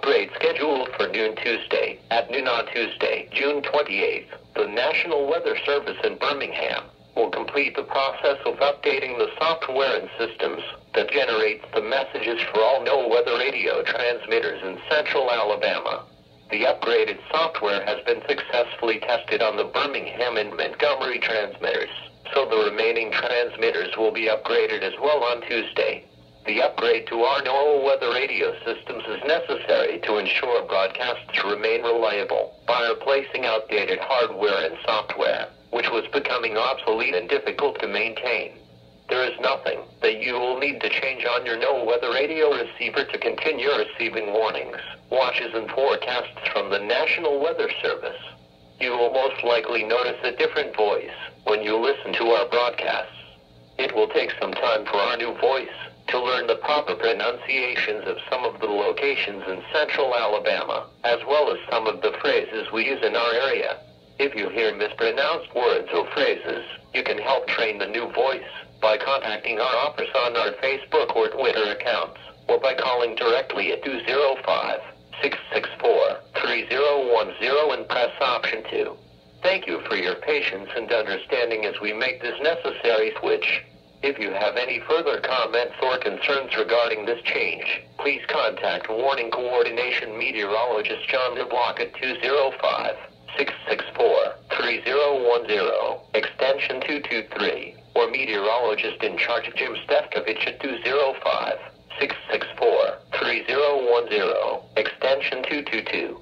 upgrade scheduled for noon Tuesday. At noon on Tuesday, June 28th, the National Weather Service in Birmingham will complete the process of updating the software and systems that generates the messages for all NOAA weather radio transmitters in central Alabama. The upgraded software has been successfully tested on the Birmingham and Montgomery transmitters, so the remaining transmitters will be upgraded as well on Tuesday. The upgrade to our NOAA weather radio systems is necessary to ensure broadcasts remain reliable by replacing outdated hardware and software, which was becoming obsolete and difficult to maintain. There is nothing that you will need to change on your NOAA weather radio receiver to continue receiving warnings, watches, and forecasts from the National Weather Service. You will most likely notice a different voice when you listen to our broadcasts. It will take some time for our new voice to learn the proper pronunciations of some of the locations in central Alabama, as well as some of the phrases we use in our area. If you hear mispronounced words or phrases, you can help train the new voice by contacting our office on our Facebook or Twitter accounts, or by calling directly at 205 664 3010 and press option 2. Thank you for your patience and understanding as we make this necessary switch. If you have any further comments or concerns regarding this change, please contact Warning Coordination Meteorologist John DeBlock at 205 664 3010, extension 223, or meteorologist in charge Jim Stefkovich at 205 664 3010, extension 222.